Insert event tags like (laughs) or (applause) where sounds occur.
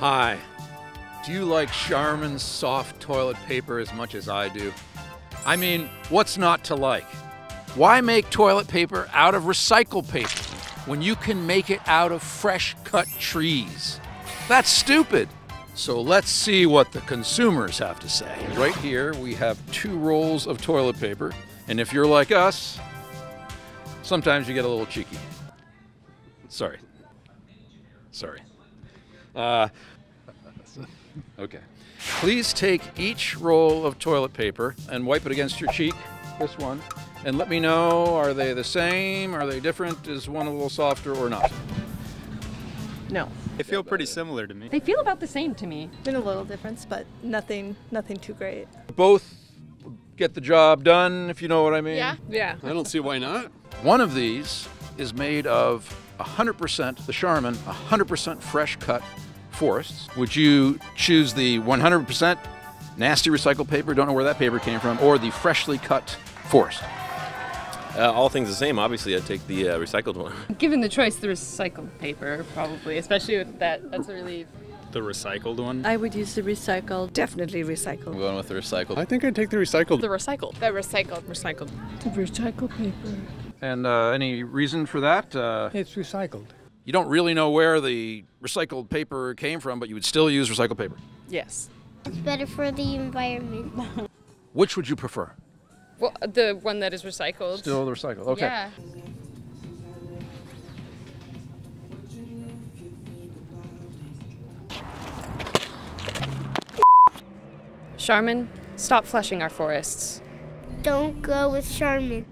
Hi. Do you like Charmin's soft toilet paper as much as I do? I mean, what's not to like? Why make toilet paper out of recycled paper when you can make it out of fresh cut trees? That's stupid. So let's see what the consumers have to say. Right here, we have two rolls of toilet paper. And if you're like us, sometimes you get a little cheeky. Sorry. Sorry. Uh, okay. Please take each roll of toilet paper and wipe it against your cheek, this one, and let me know are they the same? Are they different? Is one a little softer or not? No. They feel pretty similar to me. They feel about the same to me. Been a little difference, but nothing, nothing too great. Both get the job done, if you know what I mean. Yeah. Yeah. I don't see why not. One of these is made of 100% the Charmin, 100% fresh cut forests. Would you choose the 100% nasty recycled paper, don't know where that paper came from, or the freshly cut forest? Uh, all things the same, obviously, I'd take the uh, recycled one. (laughs) Given the choice, the recycled paper probably, especially with that. That's a relief. The recycled one. I would use the recycled. Definitely recycled. I'm going with the recycled. I think I'd take the recycled. The recycled. The recycled. Recycled. The recycled paper. And uh, any reason for that? Uh, It's recycled. you don't really know where the recycled paper came from, but you would still use recycled paper. Yes. It's better for the environment. (laughs) Which would you prefer? Well, the one that is recycled. Still the recycled. Okay. Yeah. Charmin, stop flushing our forests. Don't go with Charmin.